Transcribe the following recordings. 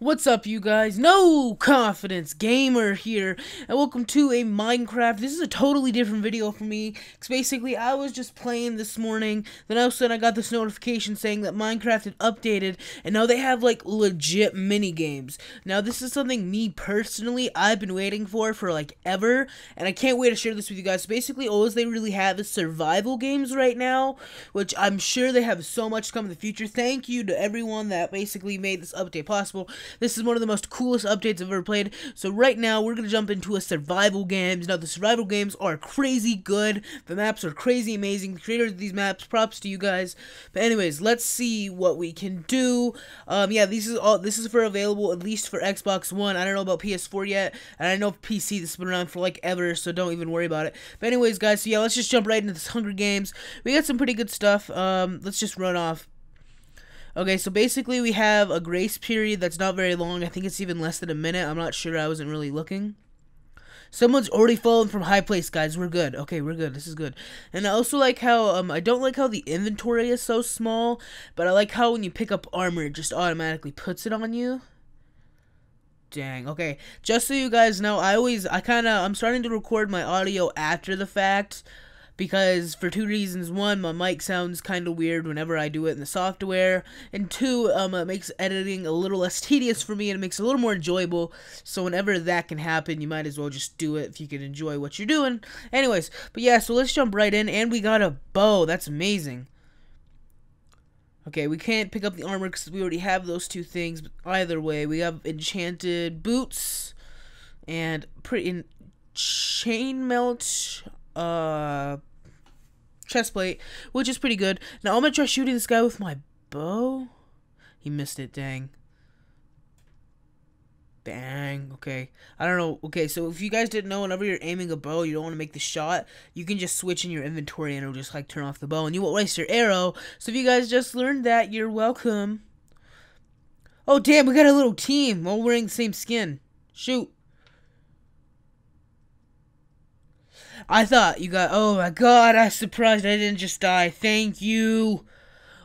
What's up, you guys? No Confidence Gamer here, and welcome to a Minecraft. This is a totally different video for me, because basically I was just playing this morning, then all of a sudden I got this notification saying that Minecraft had updated, and now they have, like, legit mini games. Now, this is something me personally, I've been waiting for for, like, ever, and I can't wait to share this with you guys. Basically, all they really have is survival games right now, which I'm sure they have so much to come in the future. Thank you to everyone that basically made this update possible. This is one of the most coolest updates I've ever played. So right now, we're going to jump into a survival games. Now, the survival games are crazy good. The maps are crazy amazing. The creators of these maps, props to you guys. But anyways, let's see what we can do. Um, yeah, this is all. This is for available at least for Xbox One. I don't know about PS4 yet, and I know PC. This has been around for like ever, so don't even worry about it. But anyways, guys, so yeah, let's just jump right into this Hunger Games. We got some pretty good stuff. Um, let's just run off. Okay, so basically we have a grace period that's not very long. I think it's even less than a minute. I'm not sure. I wasn't really looking. Someone's already fallen from high place, guys. We're good. Okay, we're good. This is good. And I also like how, um, I don't like how the inventory is so small, but I like how when you pick up armor, it just automatically puts it on you. Dang. Okay. Just so you guys know, I always, I kind of, I'm starting to record my audio after the fact because for two reasons. One, my mic sounds kind of weird whenever I do it in the software, and two, um, it makes editing a little less tedious for me and it makes it a little more enjoyable. So whenever that can happen, you might as well just do it if you can enjoy what you're doing. Anyways, but yeah, so let's jump right in, and we got a bow. That's amazing. Okay, we can't pick up the armor because we already have those two things. But either way, we have enchanted boots and pretty chain melt uh chest plate, which is pretty good. Now I'm gonna try shooting this guy with my bow. He missed it, dang. Bang. Okay. I don't know. Okay, so if you guys didn't know, whenever you're aiming a bow, you don't want to make the shot, you can just switch in your inventory and it'll just like turn off the bow and you won't waste your arrow. So if you guys just learned that, you're welcome. Oh, damn, we got a little team all wearing the same skin. Shoot. I thought you got. Oh my god, I'm surprised I didn't just die. Thank you.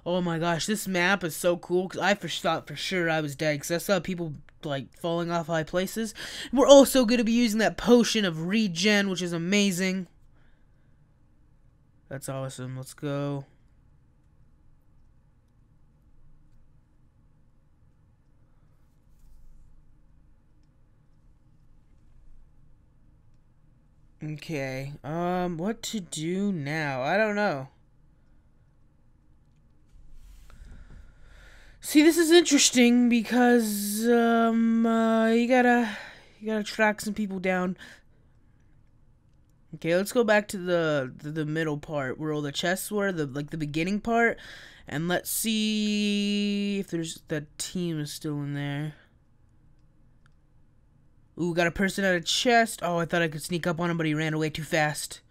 Oh my gosh, this map is so cool. Cause I for thought for sure I was dead. Cause I saw people like falling off high places. We're also going to be using that potion of regen, which is amazing. That's awesome. Let's go. Okay, um, what to do now? I don't know. See, this is interesting because, um, uh, you gotta, you gotta track some people down. Okay, let's go back to the, the, the middle part where all the chests were, the, like, the beginning part, and let's see if there's, that team is still in there. Ooh, got a person at a chest. Oh, I thought I could sneak up on him, but he ran away too fast.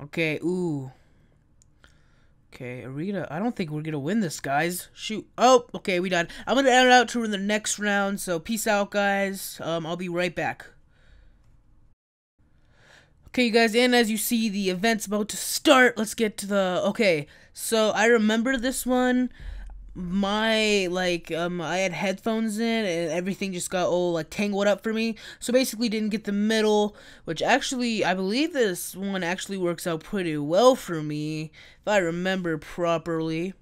Okay, ooh. Okay, Arita, I don't think we're gonna win this, guys. Shoot. Oh, okay, we died. I'm gonna end it out to the next round, so peace out, guys. Um, I'll be right back. Okay, you guys, and as you see, the event's about to start. Let's get to the... Okay, so I remember this one. My, like, um, I had headphones in, and everything just got all, like, tangled up for me. So basically didn't get the middle, which actually, I believe this one actually works out pretty well for me, if I remember properly.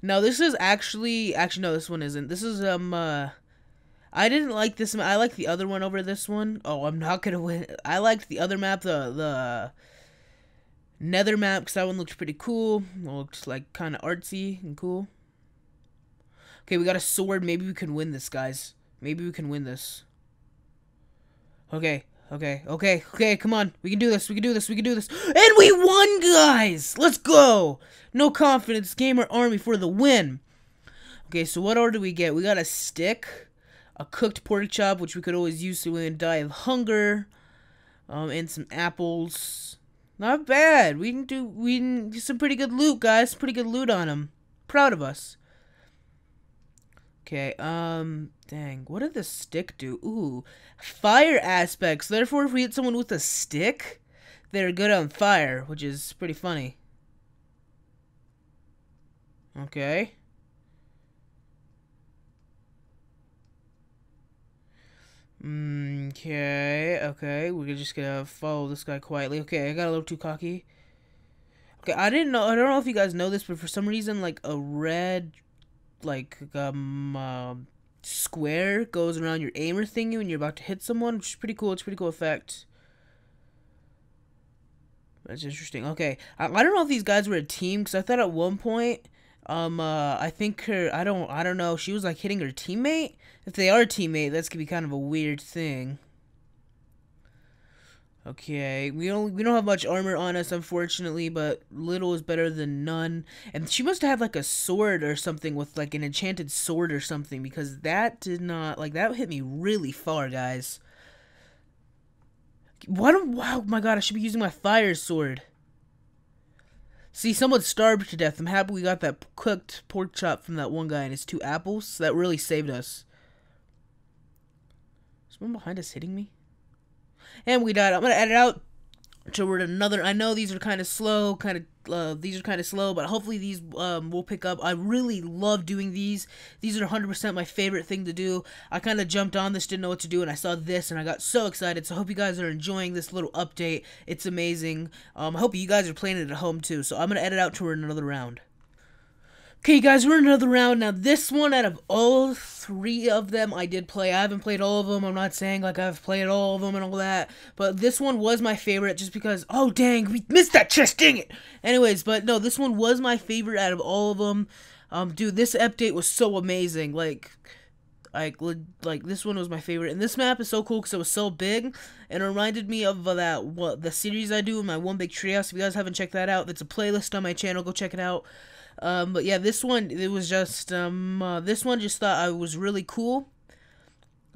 Now, this is actually... Actually, no, this one isn't. This is, um, uh... I didn't like this. I like the other one over this one. Oh, I'm not gonna win. I liked the other map, the the Nether map, because that one looked pretty cool. It looked like kind of artsy and cool. Okay, we got a sword. Maybe we can win this, guys. Maybe we can win this. Okay, okay, okay, okay. Come on, we can do this. We can do this. We can do this. And we won, guys. Let's go. No confidence, gamer army for the win. Okay, so what order do we get? We got a stick a cooked pork chop, which we could always use to we die of hunger, um, and some apples. Not bad. We didn't do we didn't do some pretty good loot, guys. Pretty good loot on them. Proud of us. Okay, um, dang, what did the stick do? Ooh, fire aspects. Therefore, if we hit someone with a stick, they're good on fire, which is pretty funny. Okay. Okay, okay, we're just gonna follow this guy quietly. Okay, I got a little too cocky. Okay, I didn't know, I don't know if you guys know this, but for some reason, like, a red, like, um, uh, square goes around your aimer thingy when you're about to hit someone, which is pretty cool. It's pretty cool effect. That's interesting. Okay, I, I don't know if these guys were a team, because I thought at one point um, uh, I think her, I don't, I don't know, she was like hitting her teammate. If they are a teammate, that's gonna be kind of a weird thing. Okay, we don't we don't have much armor on us, unfortunately, but little is better than none. And she must have had like a sword or something with like an enchanted sword or something because that did not like that hit me really far, guys. What? Wow, oh my God! I should be using my fire sword. See, someone starved to death. I'm happy we got that cooked pork chop from that one guy and his two apples. That really saved us. Someone behind us hitting me? And we died. I'm to edit out toward another. I know these are kind of slow, kind of uh, these are kind of slow, but hopefully these um, will pick up. I really love doing these. These are 100% my favorite thing to do. I kind of jumped on this, didn't know what to do, and I saw this, and I got so excited. So I hope you guys are enjoying this little update. It's amazing. Um, I hope you guys are playing it at home too. So I'm gonna edit out toward another round. Okay, guys, we're in another round. Now, this one, out of all three of them, I did play. I haven't played all of them. I'm not saying, like, I've played all of them and all that. But this one was my favorite just because, oh, dang, we missed that chest, dang it! Anyways, but no, this one was my favorite out of all of them. Um, dude, this update was so amazing. Like, like, like this one was my favorite. And this map is so cool because it was so big. And it reminded me of uh, that, what, the series I do in my One Big Treehouse. If you guys haven't checked that out, it's a playlist on my channel. Go check it out. Um, but yeah, this one it was just um, uh, this one just thought I was really cool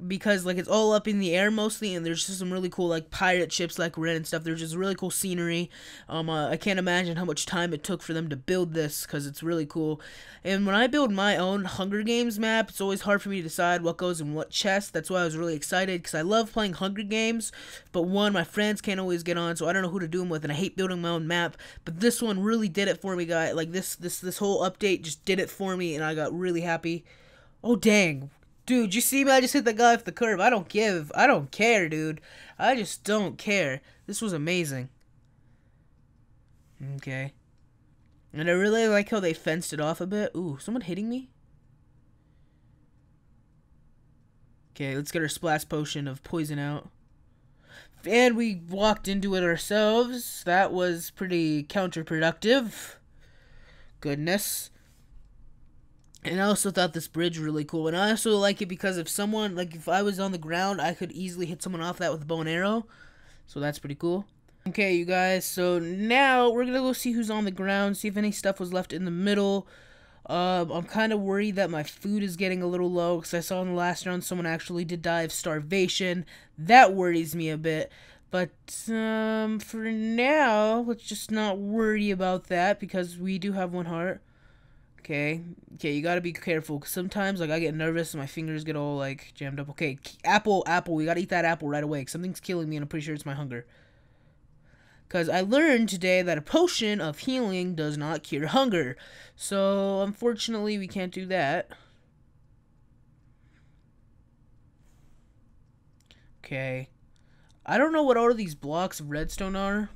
because like it's all up in the air mostly and there's just some really cool like pirate ships like red and stuff. There's just really cool scenery. Um uh, i can't imagine how much time it took for them to build this because it's really cool. And when i build my own hunger games map it's always hard for me to decide what goes in what chest. That's why i was really excited because i love playing hunger games but one my friends can't always get on so i don't know who to do them with and i hate building my own map. But this one really did it for me guy. Like this this this whole update just did it for me and i got really happy. Oh dang Dude, you see me? I just hit the guy off the curb. I don't give. I don't care, dude. I just don't care. This was amazing. Okay. And I really like how they fenced it off a bit. Ooh, someone hitting me? Okay, let's get our splash potion of poison out. And we walked into it ourselves. That was pretty counterproductive. Goodness. And I also thought this bridge really cool. And I also like it because if someone, like if I was on the ground, I could easily hit someone off that with a bow and arrow. So that's pretty cool. Okay, you guys, so now we're going to go see who's on the ground, see if any stuff was left in the middle. Um, I'm kind of worried that my food is getting a little low because I saw in the last round someone actually did die of starvation. That worries me a bit. But um, for now, let's just not worry about that because we do have one heart. Okay, okay, you gotta be careful. Cause sometimes, like, I get nervous and my fingers get all like jammed up. Okay, apple, apple. We gotta eat that apple right away. something's killing me, and I'm pretty sure it's my hunger. Cause I learned today that a potion of healing does not cure hunger. So unfortunately, we can't do that. Okay, I don't know what all of these blocks of redstone are.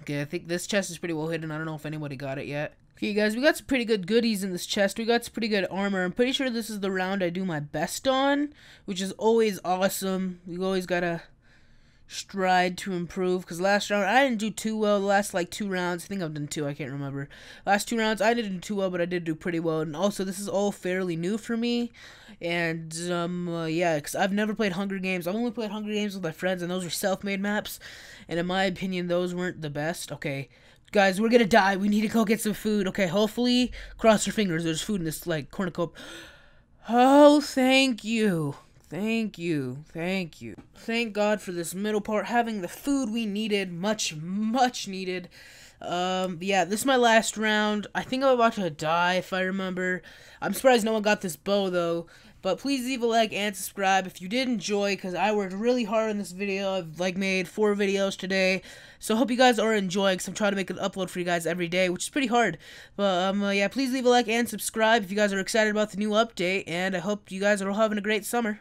Okay, I think this chest is pretty well hidden. I don't know if anybody got it yet. Okay, guys, we got some pretty good goodies in this chest. We got some pretty good armor. I'm pretty sure this is the round I do my best on, which is always awesome. We always gotta stride to improve, because last round I didn't do too well. The last, like, two rounds, I think I've done two, I can't remember. Last two rounds, I didn't do too well, but I did do pretty well. And also, this is all fairly new for me. And, um, uh, yeah, because I've never played Hunger Games. I've only played Hunger Games with my friends, and those are self-made maps. And in my opinion, those weren't the best. Okay, Guys, we're gonna die. We need to go get some food. Okay, hopefully, cross your fingers. There's food in this, like, cornucopia. Oh, thank you. Thank you. Thank you. Thank God for this middle part. Having the food we needed. Much, much needed. Um, yeah, this is my last round. I think I'm about to die, if I remember. I'm surprised no one got this bow, though. But please leave a like and subscribe if you did enjoy, because I worked really hard on this video. I've like made four videos today, so I hope you guys are enjoying. Cause I'm trying to make an upload for you guys every day, which is pretty hard. But um, uh, yeah, please leave a like and subscribe if you guys are excited about the new update, and I hope you guys are all having a great summer.